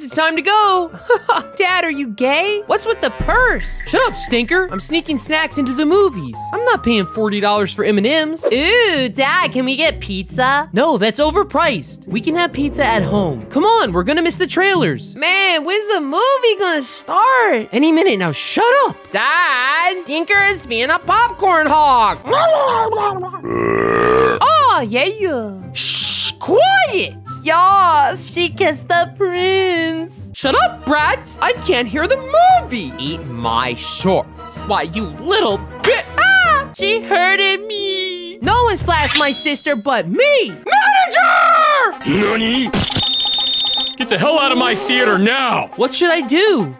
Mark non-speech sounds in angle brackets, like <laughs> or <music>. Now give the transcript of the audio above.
kids, it's time to go. <laughs> Dad, are you gay? What's with the purse? Shut up, stinker. I'm sneaking snacks into the movies. I'm not paying $40 for M&Ms. Ooh, Dad, can we get pizza? No, that's overpriced. We can have pizza at home. Come on, we're gonna miss the trailers. Man, when's the movie gonna start? Any minute now, shut up. Dad, Tinker is being a popcorn hog. <laughs> oh, yeah. Shh, quiet. Yas, she kissed the prince. Shut up, brats. I can't hear the movie. Eat my shorts. Why, you little bit. Ah, she hurted me. No one slashed my sister but me. Manager! NANI? Get the hell out of my theater now! What should I do?